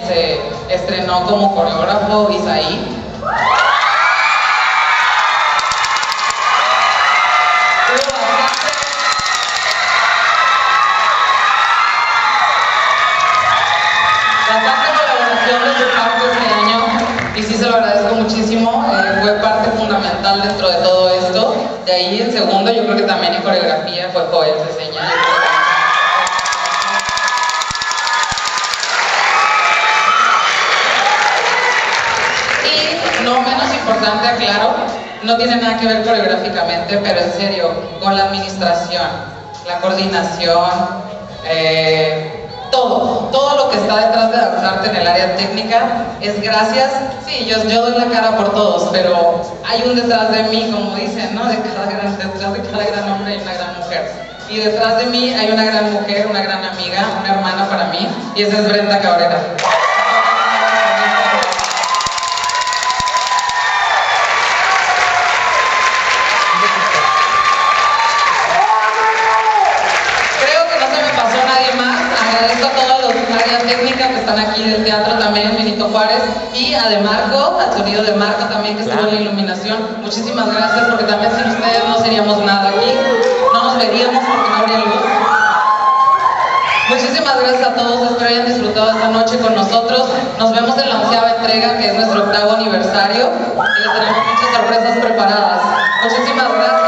Se estrenó como coreógrafo Isaí. Bastante colaboración de su parte este año y sí se lo agradezco muchísimo. eh, fue parte fundamental dentro de todo esto. De ahí en segundo, yo creo que también en coreografía fue Joel Ceseña. No menos importante, aclaro, no tiene nada que ver coreográficamente, pero en serio, con la administración, la coordinación, eh, todo, todo lo que está detrás de danzarte en el área técnica es gracias, sí, yo, yo doy la cara por todos, pero hay un detrás de mí, como dicen, ¿no? De cada gran, detrás de cada gran hombre hay una gran mujer. Y detrás de mí hay una gran mujer, una gran amiga, una hermana para mí, y esa es Brenda Cabrera. Creo que no se me pasó nadie más. Agradezco a áreas técnicas que están aquí del teatro también, Benito Juárez, y a De Marco, al sonido de Marco también que estuvo en la iluminación. Muchísimas gracias porque también sin ustedes no seríamos nada aquí. No nos veríamos porque no habría luz. Muchísimas gracias a todos, espero hayan disfrutado esta noche con nosotros. Nos vemos en la onceava entrega, que es nuestro octavo aniversario, y les tenemos muchas sorpresas preparadas. Muchísimas gracias